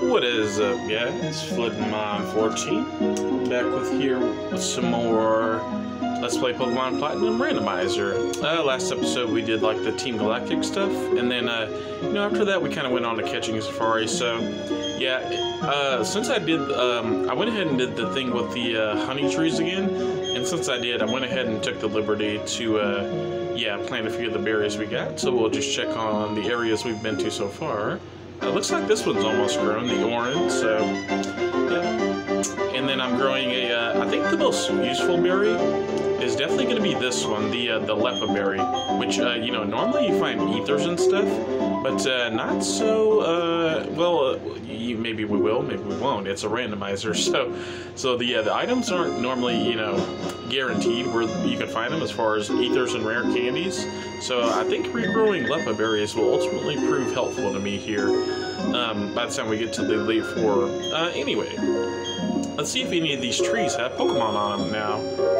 What is up, guys? Floodinmon 14 back with here with some more Let's Play Pokemon Platinum Randomizer. Uh, last episode we did like the Team Galactic stuff, and then uh, you know after that we kind of went on to catching Safari. So yeah, uh, since I did, um, I went ahead and did the thing with the uh, honey trees again, and since I did, I went ahead and took the liberty to uh, yeah plant a few of the berries we got. So we'll just check on the areas we've been to so far. It looks like this one's almost grown, the orange, so, yeah. And then I'm growing a. Uh, I think the most useful berry is definitely going to be this one, the uh, the Leppa berry, which, uh, you know, normally you find ethers and stuff, but uh, not so, uh, well, uh, you, maybe we will, maybe we won't. It's a randomizer, so so the, uh, the items aren't normally, you know, guaranteed where you can find them as far as ethers and rare candies. So I think regrowing Leppa berries will ultimately prove helpful to me here um, by the time we get to the Elite Four. Uh, anyway, let's see if any of these trees have Pokemon on them now.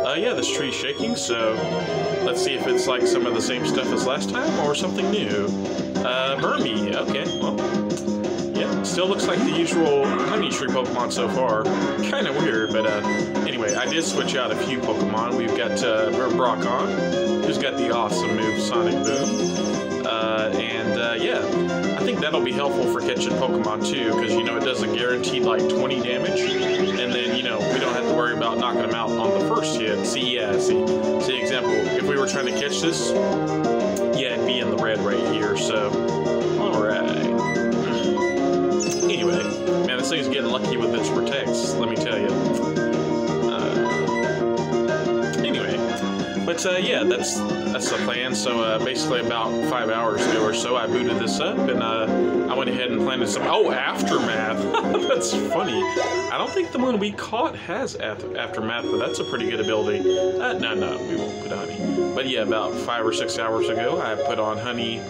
Uh, yeah, this tree's shaking, so let's see if it's like some of the same stuff as last time or something new. Uh, Burmy, okay, well, yeah, still looks like the usual Honey Tree Pokemon so far. Kind of weird, but uh, anyway, I did switch out a few Pokemon. We've got uh, Brockon, who's got the awesome move Sonic Boom. Uh, and uh, yeah, I think that'll be helpful for catching Pokemon too, because you know it does a guaranteed like 20 damage, and then you know we don't have to worry about knocking them out on the first hit. See, yeah, see, see example. If we were trying to catch this, it'd be in the red right here. So, all right. Anyway, man, this thing's getting lucky with its protects. Let me tell you. But uh, yeah, that's that's the plan. So uh, basically, about five hours ago or so, I booted this up and uh, I went ahead and planted some. Oh, aftermath. that's funny. I don't think the one we caught has af- aftermath, but that's a pretty good ability. Uh, no, no, we won't put honey. But yeah, about five or six hours ago, I put on honey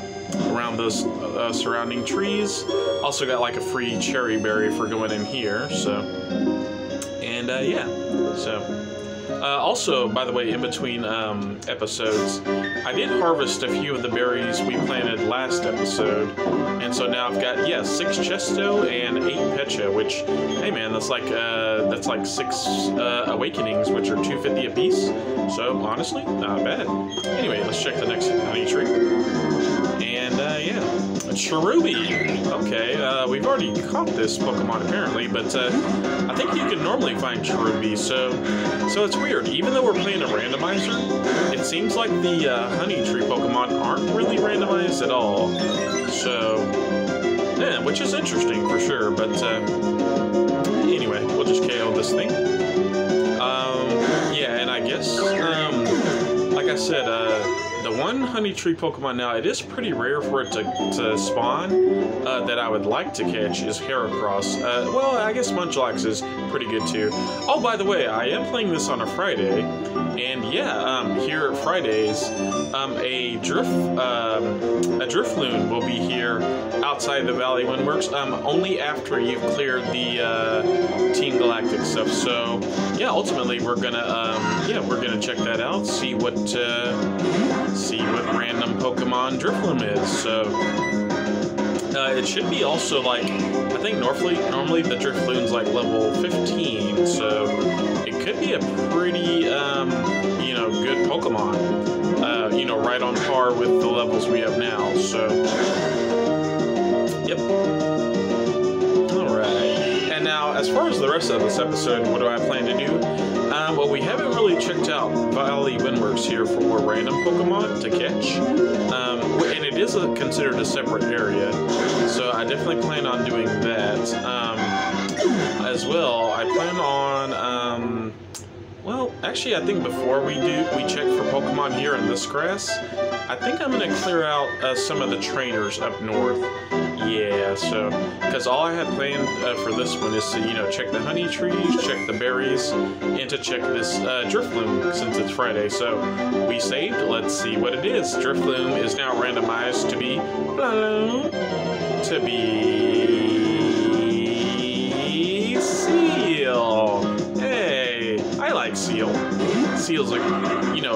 around those uh, surrounding trees. Also got like a free cherry berry for going in here. So, and uh, yeah, so. Uh, also, by the way, in between um, episodes, I did harvest a few of the berries we planted last episode, and so now I've got yeah six Chesto and eight Pecha, which hey man, that's like uh, that's like six uh, awakenings, which are two fifty apiece. So honestly, not bad. Anyway, let's check the next honey tree, and uh, yeah, a. Okay, uh, we've already caught this Pokemon apparently, but uh, I think you can normally find Cherubi, so so it's weird. Even though we're playing a randomizer, it seems like the uh, Honey Tree Pokemon aren't really randomized at all. So, yeah, which is interesting for sure. But uh, anyway, we'll just KO this thing. Um, yeah, and I guess, um, like I said, uh, one honey tree Pokemon now, it is pretty rare for it to, to spawn uh, that I would like to catch is Heracross. Uh, well, I guess Munchlax is pretty good too. Oh, by the way, I am playing this on a Friday, and yeah, um, here at Fridays, um, a drift um, a Drifloon will be here outside the Valley Windworks, um, only after you've cleared the uh, Team Galactic stuff. So yeah, ultimately we're gonna um, yeah we're gonna check that out, see what uh, see what random Pokemon Drifloon is. So. Uh, it should be also like I think normally normally the Drifloon's like level 15, so it could be a pretty um, you know good Pokemon. Uh, you know, right on par with the levels we have now. So, yep. All right. And now, as far as the rest of this episode, what do I plan to do? Well, we haven't really checked out Valley Windworks here for more random Pokemon to catch. Um, and it is a, considered a separate area, so I definitely plan on doing that. Um, as well, I plan on, well, actually, I think before we do, we check for Pokemon here in this grass, I think I'm going to clear out uh, some of the trainers up north. Yeah, so, because all I had planned uh, for this one is to, you know, check the honey trees, check the berries, and to check this uh, Drifloon since it's Friday. So, we saved. Let's see what it is. Drifloon is now randomized to be, to be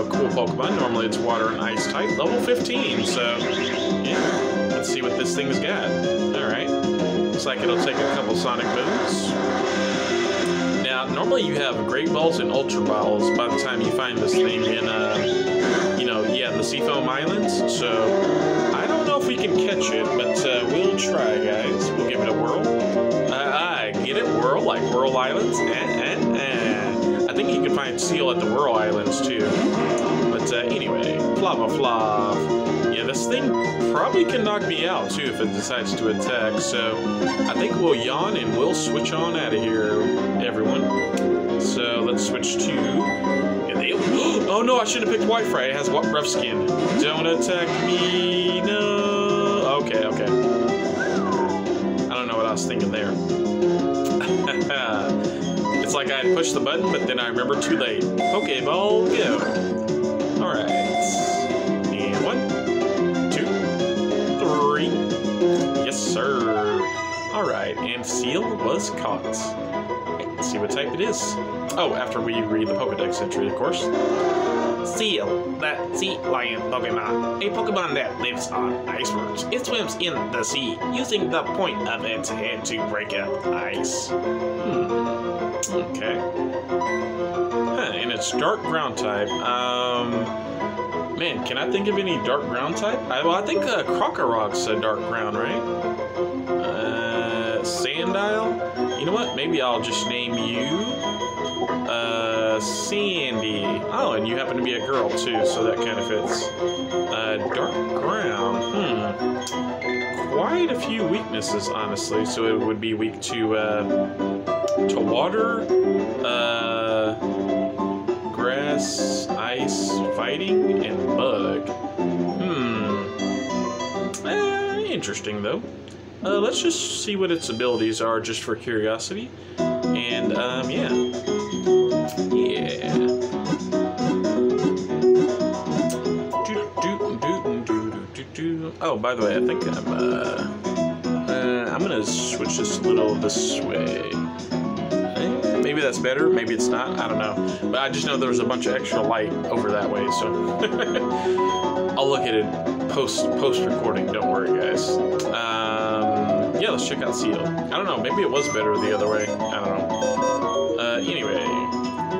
a cool Pokemon. Normally it's water and ice type. Level 15, so, yeah. Let's see what this thing's got. Alright. looks like it'll take a couple sonic moves. Now, normally you have great balls and ultra balls by the time you find this thing in, uh, you know, yeah, the Seafoam Islands. So I don't know if we can catch it, but uh, we'll try, guys. We'll give it a whirl. Uh, I get it, whirl, like Whirl Islands. Eh, eh, think you can find Seel at the Whirl Islands too. But uh, anyway, flava flav. Yeah, this thing probably can knock me out too if it decides to attack. So I think we'll yawn and we'll switch on out of here, everyone. So let's switch to. Oh no, I shouldn't have picked White Fry. It has what rough skin. Don't attack me. No. Okay, okay. I don't know what I was thinking there. Like I pushed the button, but then I remember too late. Pokeball, go. Alright. And one, two, three. Yes, sir. Alright, and Seel was caught. Let's see what type it is. Oh, after we read the Pokedex entry, of course. Seel, that sea lion Pokemon, a Pokemon that lives on icebergs. It swims in the sea, using the point of its head to break up ice. Hmm. Okay. And it's dark ground type. Um, man, can I think of any dark ground type? I, well, I think uh, Krokorok's a dark ground, right? Uh, Sandile? You know what? Maybe I'll just name you uh, Sandy. Oh, and you happen to be a girl too, so that kind of fits. Uh, dark ground. Hmm. Quite a few weaknesses, honestly. So it would be weak to uh, to water, uh, grass, ice, fighting, and bug. Hmm. Eh, interesting though. Uh, let's just see what its abilities are, just for curiosity. And um, yeah. Yeah. Oh, by the way, I think I'm, uh, uh, I'm gonna switch this a little this way. Maybe that's better, maybe it's not, I don't know. But I just know there was a bunch of extra light over that way, so. I'll look at it post, post recording, don't worry guys. Um, yeah, let's check out Seel. I don't know, maybe it was better the other way, I don't know. Uh, anyway.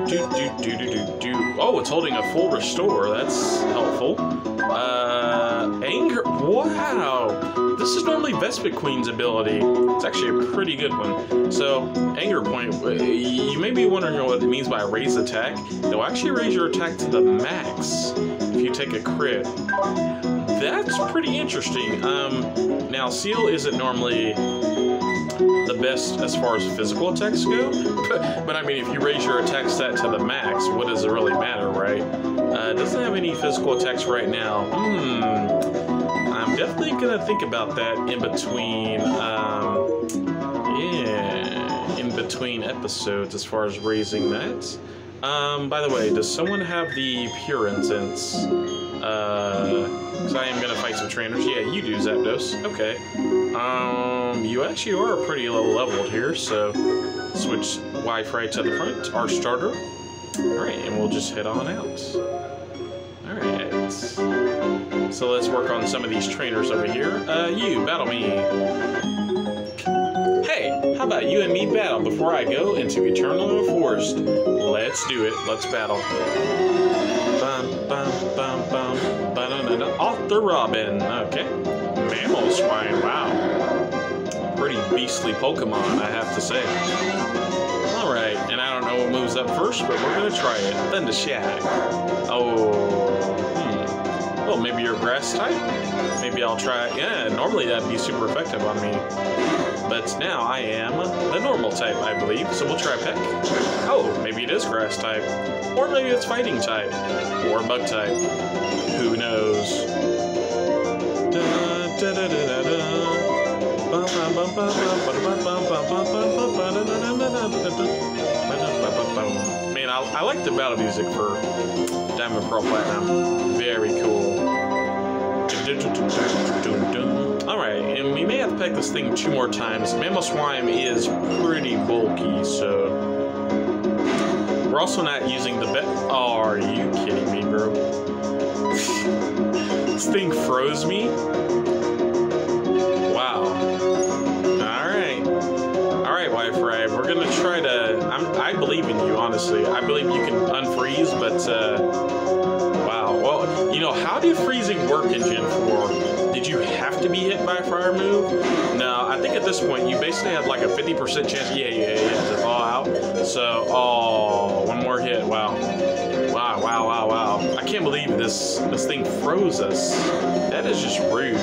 Do, do, do, do, do, do. Oh, it's holding a full restore. That's helpful. Uh, anger. Wow. This is normally Vespiquen's ability. It's actually a pretty good one. So, anger point. You may be wondering what it means by raise attack. It'll actually raise your attack to the max if you take a crit. That's pretty interesting. Um, now, Seel isn't normally the best as far as physical attacks go. But, but I mean, if you raise your attack stat to the max, what does it really matter, right? Uh, doesn't have any physical attacks right now. Hmm. Definitely gonna think about that in between. Um, yeah, in between episodes as far as raising that. Um, by the way, does someone have the pure incense? Uh, because I am gonna fight some trainers. Yeah, you do, Zapdos. Okay. Um, you actually are pretty low leveled here, so switch Wi-Fi to the front, our starter. Alright, and we'll just head on out. Alright. So let's work on some of these trainers over here. Uh, you, battle me. Hey, how about you and me battle before I go into Eterna Forest? Let's do it. Let's battle. Bum, bum, bum, bum, ba-da-da-da. Off the Robin. Okay. Mamoswine. Wow. Pretty beastly Pokemon, I have to say. Alright, and I don't know what moves up first, but we're gonna try it. Thunder Shock. Oh. Hmm. Maybe you're grass type? Maybe I'll try. Yeah, normally that'd be super effective on me. But now I am the normal type, I believe. So we'll try Peck. Oh, maybe it is grass type. Or maybe it's fighting type. Or bug type. Who knows? Man, I, I like the battle music for Diamond Pearl Platinum. Very cool. Alright, and we may have to peck this thing two more times. Mamoswine is pretty bulky, so... We're also not using the bet. Oh, are you kidding me, bro? this thing froze me? We're gonna try to. I'm, I believe in you, honestly. I believe you can unfreeze, but uh, wow. Well, you know, how did freezing work in Gen 4? Did you have to be hit by a fire move? No, I think at this point you basically had like a 50% chance. Yeah, yeah, yeah, to fall out. So, oh, one more hit. Wow. Wow, wow, wow, wow. I can't believe this this thing froze us. That is just rude.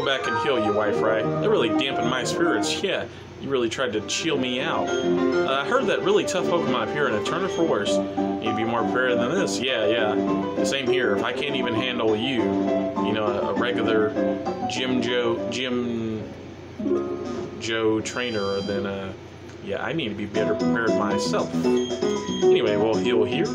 Go back and heal you, Wife right? That really dampened my spirits. Yeah, you really tried to chill me out. Uh, I heard that really tough Pokemon appear in a turn for worse. You'd be more prepared than this. Yeah, yeah. Same here. If I can't even handle you, you know, a, a regular Jim Joe, Jim Joe trainer, then, uh, yeah, I need to be better prepared myself. Anyway, we'll heal here.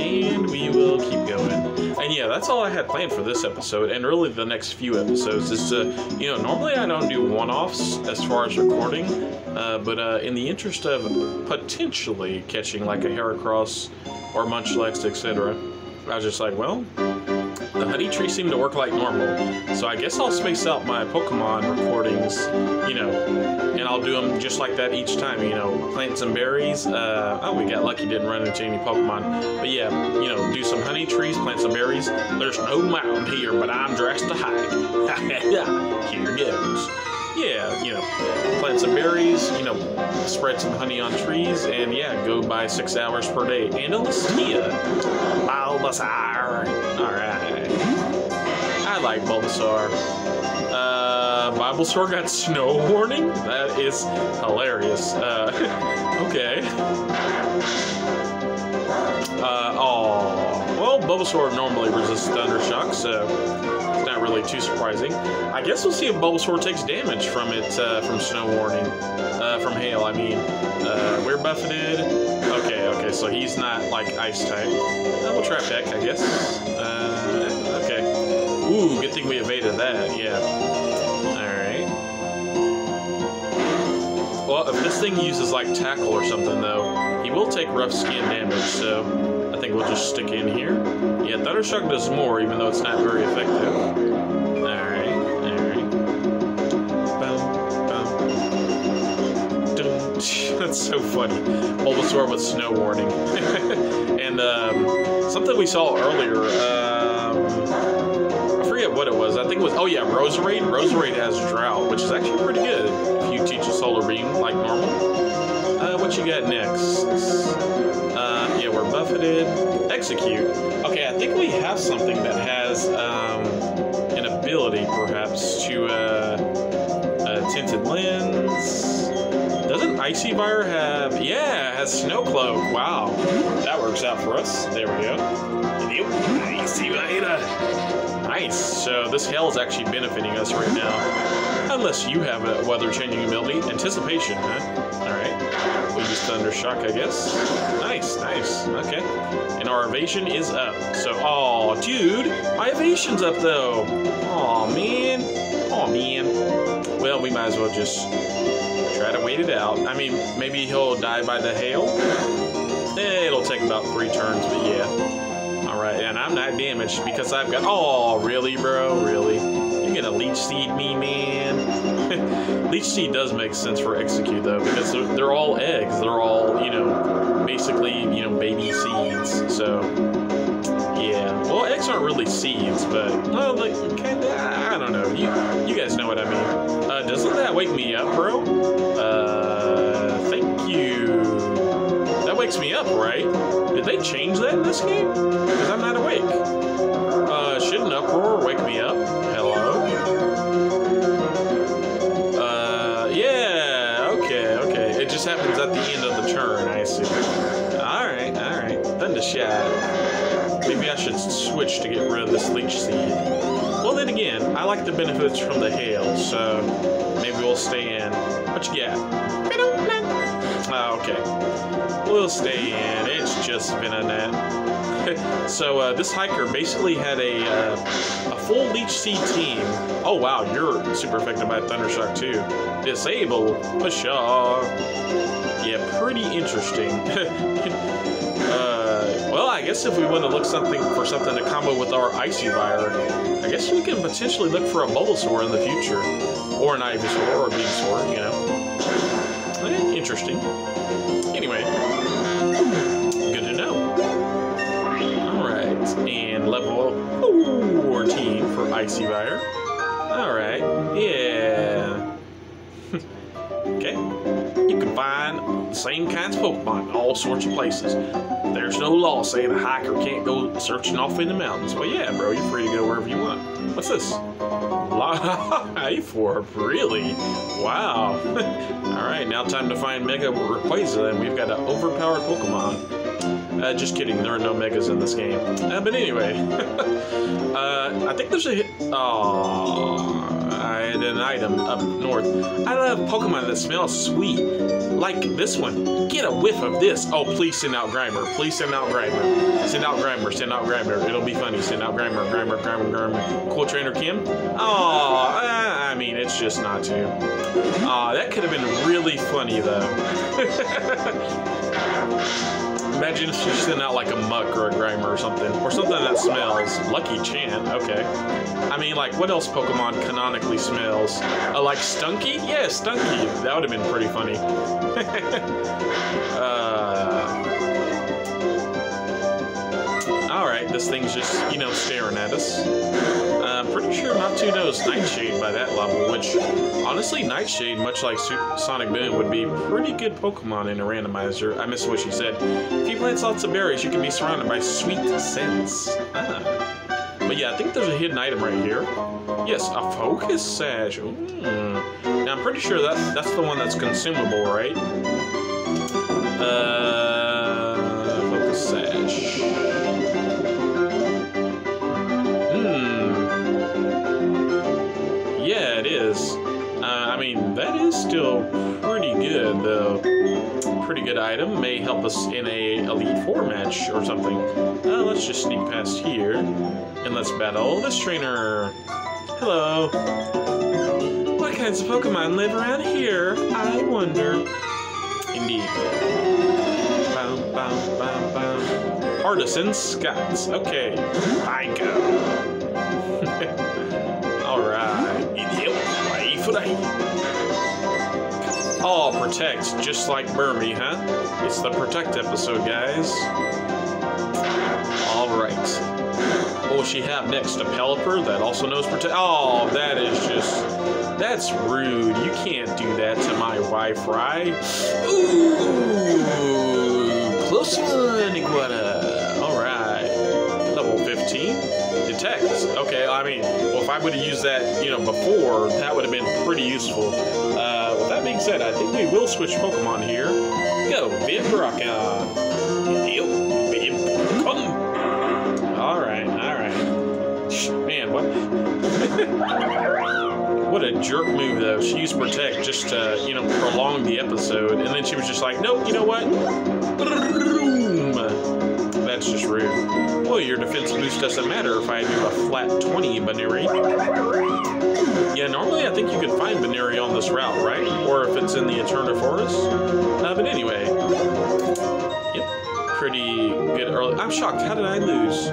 And we will keep going. Yeah, that's all I had planned for this episode, and really the next few episodes is to, you know, normally I don't do one-offs as far as recording, uh, but uh, in the interest of potentially catching like a Heracross or Munchlax, etc., I was just like, well, the honey tree seemed to work like normal, so I guess I'll space out my Pokemon recordings, you know, and I'll do them just like that each time, you know, plant some berries. Uh, oh, we got lucky, didn't run into any Pokemon, but yeah, you know, do some honey trees, plant some berries. There's no mountain here, but I'm dressed to hike. here goes. Yeah, you know, plant some berries, you know, spread some honey on trees, and yeah, go by six hours per day. And Alestia. Bulbasaur. Alright. I like Bulbasaur. Uh, Bulbasaur got snow warning? That is hilarious. Uh, okay. Uh, oh. Well, Bulbasaur normally resists Thunder Shock, so it's not really too surprising. I guess we'll see if Bulbasaur takes damage from it, uh, from Snow Warning. Uh, from Hail, I mean. Uh, we're buffeted. Okay, okay, so he's not, like, Ice type. Uh, we'll try Peck, I guess. Uh, okay. Ooh, good thing we evaded that, yeah. Alright. Well, if this thing uses, like, Tackle or something, though, he will take rough skin damage, so I think we'll just stick in here. Yeah, Thunder Shock does more, even though it's not very effective. That's so funny. Bulbasaur with Snow Warning. and um, something we saw earlier, forget what it was. I think it was, oh yeah, Roserade. Roserade has Drought, which is actually pretty good if you teach a Solar Beam like normal. Uh, what you got next? Uh, yeah, we're buffeted. Exeggcute. Okay, I think we have something that has um, an ability, perhaps, to uh, tinted lens. Doesn't Icy Fire have? Yeah, it has Snow Cloak. Wow, that works out for us. There we go. Yep, Icy Fire. Nice. So this hail is actually benefiting us right now. Unless you have a weather changing ability. Anticipation, huh? Alright. We use Thunder Shock, I guess. Nice, nice. Okay. And our evasion is up. So, oh, dude, my evasion's up though. Oh man. Oh man. Well, we might as well just try to wait it out. I mean, maybe he'll die by the hail. Eh, it'll take about three turns, but yeah. Alright, and I'm not damaged because I've got. Oh, really, bro? Really? You're gonna leech seed me, man? leech seed does make sense for Exeggcute, though, because they're, they're all eggs. They're all, you know, basically, you know, baby seeds. So, yeah. Well, eggs aren't really seeds, but, well, like, kinda. I don't know. You, you guys know what I mean. Doesn't that wake me up, bro? Uh, thank you. That wakes me up, right? Did they change that in this game? Because I'm not awake. Uh, should an uproar wake me up? The benefits from the hail, so maybe we'll stay in. What you got? Oh, okay. We'll stay in. It's just Venonat. so uh, this hiker basically had a uh, a full Leech Seed team. Oh wow, you're super affected by Thundershock too. Disable Pshaw. Yeah, pretty interesting. guess if we want to look something for something to combo with our Icy Fire, I guess we can potentially look for a Bulbasaur in the future, or an Ivysaur or a Venusaur, you know. Eh, interesting. Anyway, good to know. Alright, and level 14 for Icy Fire. Alright, yeah. okay. You can find the same kinds of Pokemon in all sorts of places. There's no law saying a hiker can't go searching off in the mountains. Well, yeah, bro, you're free to go wherever you want. What's this? Life Orb, really? Wow. Alright, now time to find Mega Rayquaza, and we've got an overpowered Pokemon. Uh, just kidding, there are no Megas in this game. Uh, but anyway, uh, I think there's a hit. Oh, Had an item up north. I love Pokemon that smell sweet, like this one. Get a whiff of this. Oh, please send out Grimer. Please send out Grimer. Send out Grimer. Send out Grimer. It'll be funny. Send out Grimer. Grimer. Grimer. Grimer. Cool Trainer Kim. Oh, I mean, it's just not to. Aw, that could have been really funny though. Imagine if she sent out like a Muk or a grimer or something. Or something that smells. Lucky Chan, okay. I mean, like, what else Pokemon canonically smells? Uh, like Stunky? Yeah, Stunky. That would have been pretty funny. uh... Alright, this thing's just, you know, staring at us. Uh, pretty sure Matu knows Nightshade by that level, which, honestly, Nightshade, much like Super Sonic Boom, would be pretty good Pokemon in a randomizer. I miss what she said. If you plant lots of berries, you can be surrounded by sweet scents. Ah. But yeah, I think there's a hidden item right here. Yes, a Focus Sash. Now, I'm pretty sure that that's the one that's consumable, right? Uh, Focus Sash. Pretty good item. May help us in a Elite Four match or something. Uh, let's just sneak past here. And let's battle this trainer. Hello. What kinds of Pokemon live around here? I wonder. Indeed. Bow, bow, bow, bow. Artisan Scots. Okay. I go. Alright. Idiot. Way for Oh, protect, just like Burmy, huh? It's the protect episode, guys. Alright. What will she have next? A Pelipper that also knows protect? Oh, that is just... That's rude. You can't do that to my wife, right? Ooh! Close one, Iguana. Alright. Level 15. Detect. Okay, I mean, well, if I would have used that, you know, before, that would have been pretty useful. Uh, being said, I think we will switch Pokemon here. Go, Vibrockon. Yep, Vib, come. Alright, alright. Man, what? what a jerk move, though. She used Protect just to, you know, prolong the episode, and then she was just like, nope, you know what? That's just rude. Well, your defense boost doesn't matter if I do a flat 20, Baneri. Yeah, normally I think you can find Baneri on this route, right? Or if it's in the Eterna Forest. Uh, but anyway. Yep. Pretty good early. I'm shocked. How did I lose?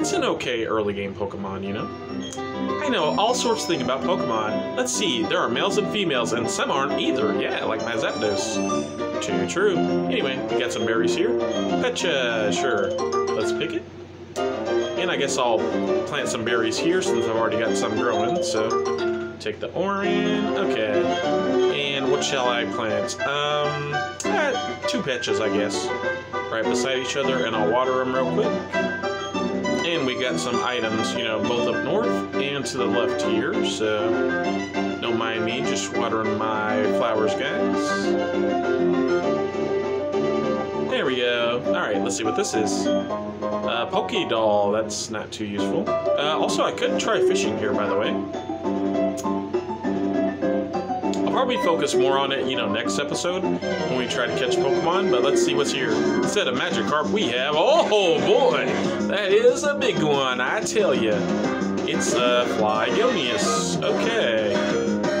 It's an okay early game Pokemon, you know? I know all sorts of things about Pokemon. Let's see, there are males and females, and some aren't either. Yeah, like my Zapdos. Too true. Anyway, we got some berries here. Pecha, sure. Let's pick it. And I guess I'll plant some berries here since I've already got some growing, so take the orange. Okay. And what shall I plant? Um, eh, two Pechas, I guess. Right beside each other, and I'll water them real quick. And we got some items, you know, both up north and to the left here, so don't mind me just watering my flowers, guys. There we go. Alright, let's see what this is. Uh, Poke Doll, that's not too useful. Uh, also, I could try fishing here, by the way. A probably focus more on it, you know, next episode when we try to catch Pokemon. But let's see what's here. Instead of Magikarp, we have oh boy, that is a big one, I tell you. It's uh, Flygonius. Okay.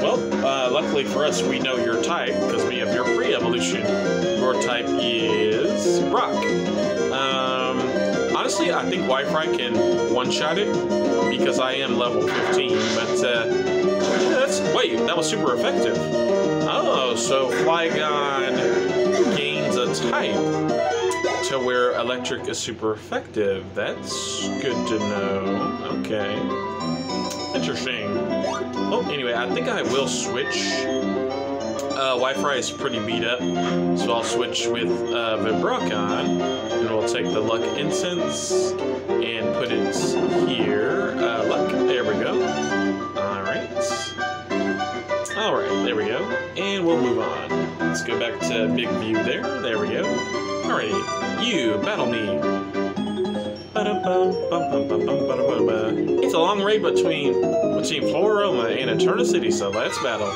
Well, uh, luckily for us, we know your type because we have your pre-evolution. Your type is rock. Um, honestly, I think Wi-Fi can one-shot it because I am level 15. But uh, wait, that was super effective. Oh, so Flygon gains a type to where electric is super effective. That's good to know. Okay. Interesting. Oh, anyway, I think I will switch. Uh, Wi-Fi is pretty beat up, so I'll switch with uh, and we'll take the Luck Incense and put it here. Uh, luck, there we go. All right. All right, there we go. And we'll move on. Let's go back to big view there. There we go. Alrighty, you battle me. It's a long raid between between Floaroma and Eterna City, so let's battle.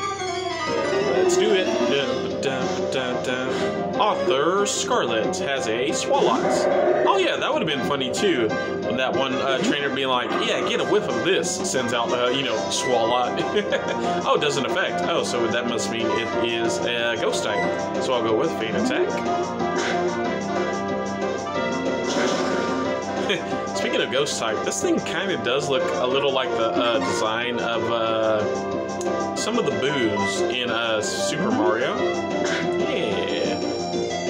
Let's do it. Dun, dun, dun. Author Scarlet has a Swallox. Oh yeah, that would have been funny too. When that one uh, trainer being like, "Yeah, get a whiff of this," sends out the you know Swalot. oh, it doesn't affect. Oh, so that must mean it is a Ghost type. So I'll go with Feint Attack. Speaking of ghost type, this thing kind of does look a little like the uh, design of uh, some of the boos in uh, Super Mario. Yeah.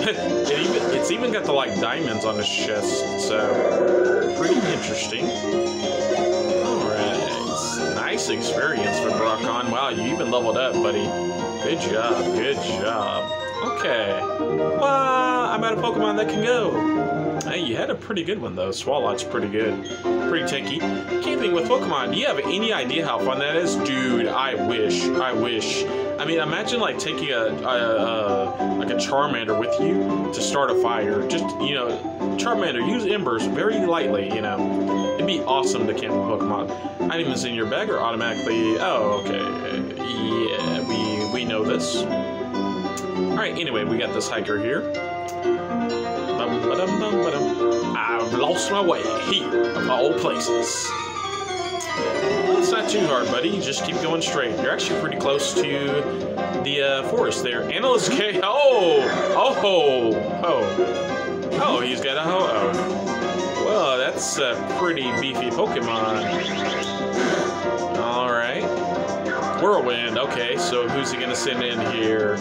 it even, it's even got the like diamonds on its chest, so pretty interesting. Alright. Nice experience for Brockon. Wow, you even leveled up, buddy. Good job, good job. Okay. Well, I'm out of Pokemon that can go. Hey, you had a pretty good one though. Swalot's pretty good. Pretty tanky. Camping with Pokemon. Do you have any idea how fun that is? Dude, I wish. I wish. I mean, imagine like taking a, a, a like a Charmander with you to start a fire. Just, you know, Charmander, use embers very lightly, you know. It'd be awesome to camp with Pokemon. I didn't Items in your bag are automatically... Oh, okay. Yeah, we, we know this. Alright, anyway, we got this hiker here. I've lost my way here, of all places. It's not too hard, buddy. Just keep going straight. You're actually pretty close to the uh, forest there. Analyst K. Oh! Oh! Oh! Oh, he's got a ho-oh. Well, that's a pretty beefy Pokemon. Alright. Whirlwind. Okay, so who's he gonna send in here?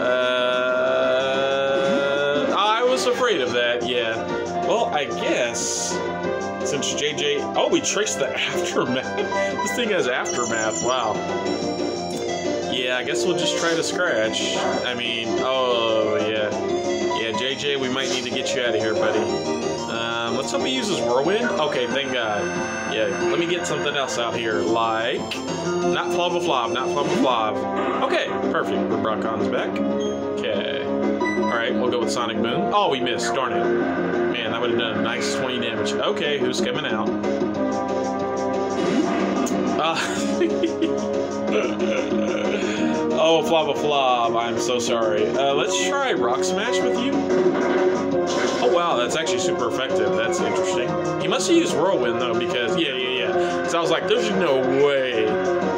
Uh, afraid of that, yeah. Well, I guess since JJ. Oh, we traced the aftermath. this thing has aftermath. Wow. Yeah, I guess we'll just try to scratch. I mean, oh, yeah. Yeah, JJ, we might need to get you out of here, buddy. Um, let's hope he uses Whirlwind. Okay, thank God. Yeah, let me get something else out here, like... Not Flava Flav, not Flava Flav. Okay, perfect. Broccon's back. Alright, we'll go with Sonic Boom. Oh, we missed. Darn it. Man, that would have done a nice 20 damage. Okay, who's coming out? Uh, oh, Flava Flav, I'm so sorry. Uh, let's try Rock Smash with you. Oh, wow, that's actually super effective. That's interesting. He must have used Whirlwind, though, because, yeah, yeah, yeah. So I was like, there's no way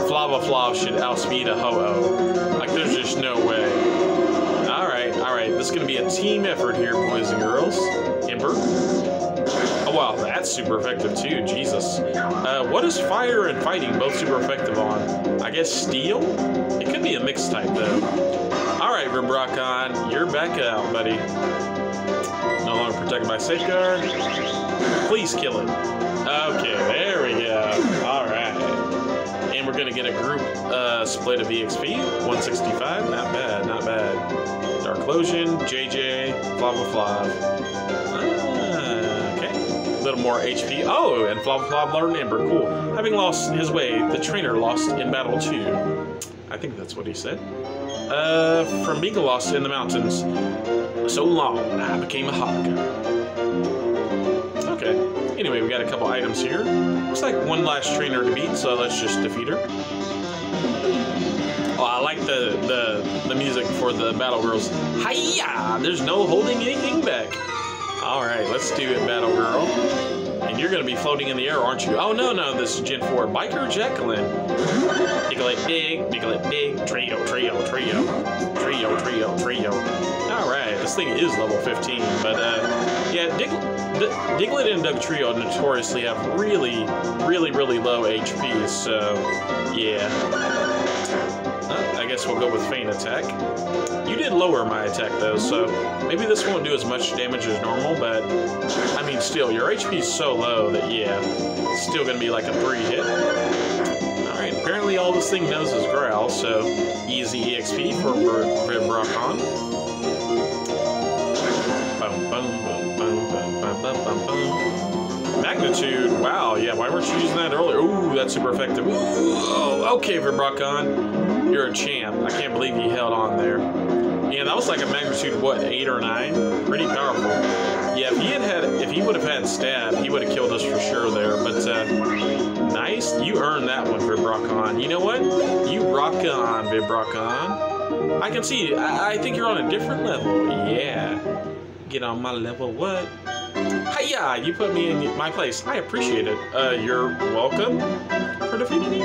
Flava Flav should outspeed a Ho-Oh. Like, there's just no way. This is going to be a team effort here, boys and girls. Ember. Oh, wow, that's super effective, too. Jesus. Uh, what is fire and fighting both super effective on? I guess steel? It could be a mixed type, though. Alright, Vibrocon, you're back out, buddy. No longer protected by safeguard. Please kill it. Okay, there we go. Alright. And we're gonna get a group uh, split of EXP. 165. Not bad, not bad. Dark Lotion, JJ, Flava Flav. Ah, okay. A little more HP. Oh, and Flava Flav learned Ember. Cool. Having lost his way, the trainer lost in battle too. I think that's what he said. Uh, from being lost in the mountains so long, I became a hawk. Okay. Anyway, we got a couple items here. Looks like one last trainer to beat, so let's just defeat her. Like the the the music for the battle girls. Hiya! There's no holding anything back. All right, let's do it, battle girl. And you're gonna be floating in the air, aren't you? Oh no, no, this is Gen 4. Biker Jacqueline. Diglett Dig, Diglett Dig, Trio, Trio, Trio, Trio, Trio, Trio. All right, this thing is level 15, but uh, yeah, Dig, Diglett and Dugtrio notoriously have really, really, really low HP, so yeah. I guess we'll go with Feint Attack. You did lower my attack though, so maybe this won't do as much damage as normal, but I mean, still, your HP is so low that yeah, it's still gonna be like a three hit. Alright, apparently all this thing knows is Growl, so easy EXP for Vibrocon. Magnitude, wow, yeah, why weren't you using that earlier? Ooh, that's super effective. Ooh, oh, okay, Vibrocon, you're a champ. I can't believe you held on there. Yeah, that was like a magnitude, what, eight or nine? Pretty powerful. Yeah, if he had had, if he would have had stab, he would have killed us for sure there. But uh, nice, you earned that one, Vibrocon. You know what? You rock on, Vibrocon. I can see. I, I think you're on a different level. Yeah, get on my level. What? Hiya! You put me in my place. I appreciate it. Uh, you're welcome for defeating me.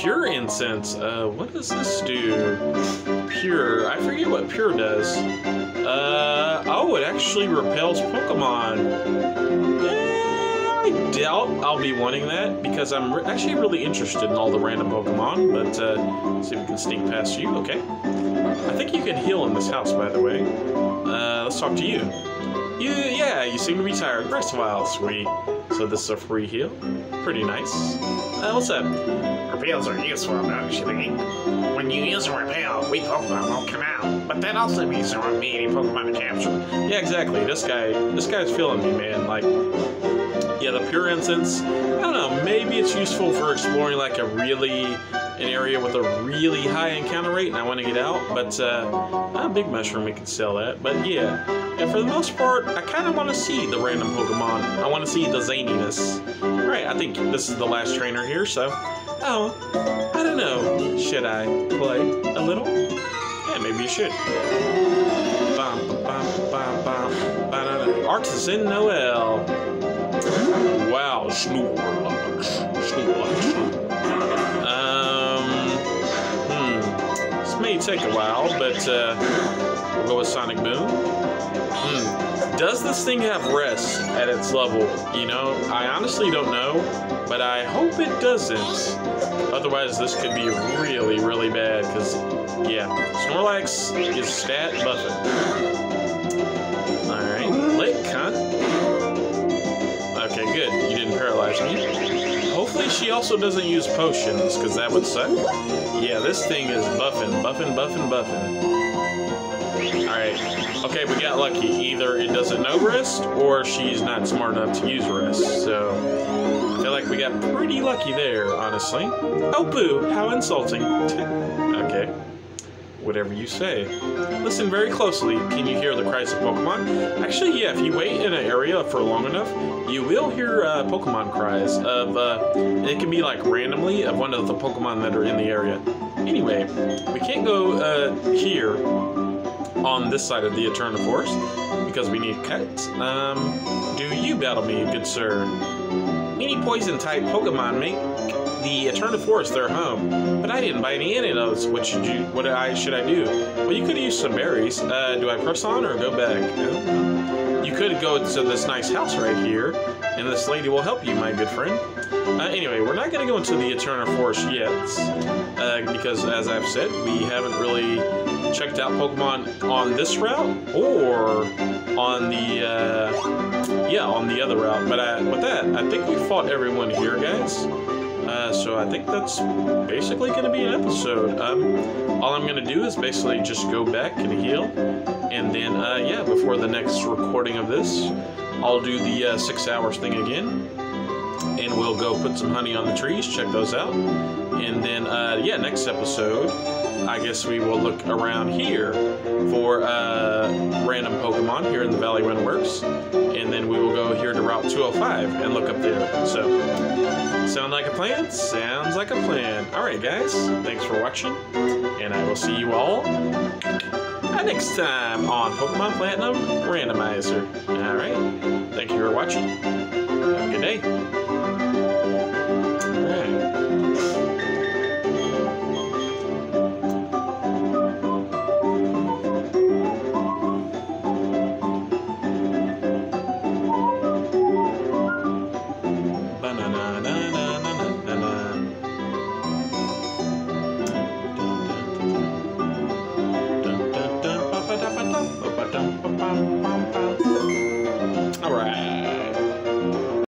Pure incense. Uh, what does this do? Pure. I forget what pure does. Uh, oh, it actually repels Pokemon. I doubt I'll be wanting that because I'm re- actually really interested in all the random Pokemon. But uh, see if we can sneak past you. Okay. I think you can heal in this house, by the way. Uh, let's talk to you. You, yeah, you seem to be tired. Rest a while, sweet. So this is a free heal. Pretty nice. Uh, what's up? Repels are useful, actually. When you use a repel, weak Pokemon won't come out. But that also means there won't be any Pokemon to capture. Yeah, exactly. This guy, this guy's feeling me, man. Like, yeah, the pure incense. I don't know. Maybe it's useful for exploring like a really an area with a really high encounter rate, and I want to get out. But uh, a big mushroom, we could sell that. But yeah, and for the most part, I kind of want to see the random Pokemon. I want to see the zaniness. All right, I think this is the last trainer here, so oh, I don't know. Should I play a little? Yeah, maybe you should. Bum, bum, bum, bum, ba-da-da. Artisan Noel. Wow, Snorlax. Snorlax. Take a while, but uh, we'll go with Sonic Boom. Hmm. Does this thing have rest at its level? You know, I honestly don't know, but I hope it doesn't. Otherwise, this could be really, really bad, because, yeah, Snorlax is stat buffing. Alright, lick, huh? Okay, good. You didn't paralyze me. Hopefully she also doesn't use potions, because that would suck. Yeah, this thing is buffing, buffing, buffing, buffing. Alright. Okay, we got lucky. Either it doesn't know rest, or she's not smart enough to use rest. So, I feel like we got pretty lucky there, honestly. Oh, boo! How insulting. Whatever you say. Listen very closely. Can you hear the cries of Pokemon? Actually, yeah, if you wait in an area for long enough, you will hear uh, Pokemon cries of, uh, it can be like randomly of one of the Pokemon that are in the area. Anyway, we can't go uh, here on this side of the Eterna Forest because we need cuts. Um, do you battle me, good sir? Many poison type Pokemon make the Eterna Forest their home, but I didn't buy any antidotes. What should you? What I should I do? Well, you could use some berries. Uh, do I press on or go back? You could go to this nice house right here, and this lady will help you, my good friend. Uh, anyway, we're not going to go into the Eterna Forest yet, uh, because as I've said, we haven't really checked out Pokemon on this route or on the uh, yeah on the other route. But I, with that, I think we fought everyone here, guys. Uh, so I think that's basically going to be an episode. Um, all I'm going to do is basically just go back and heal, and then uh, yeah, before the next recording of this, I'll do the uh, six hours thing again, and we'll go put some honey on the trees, check those out, and then uh, yeah, next episode I guess we will look around here for uh, random Pokemon here in the Valley Runworks, and then we will go here to Route 205 and look up there. So, sound like a plan? Sounds like a plan. All right, guys. Thanks for watching, and I will see you all next time on Pokemon Platinum Randomizer. All right. Thank you for watching. Have a good day.